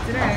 ちね。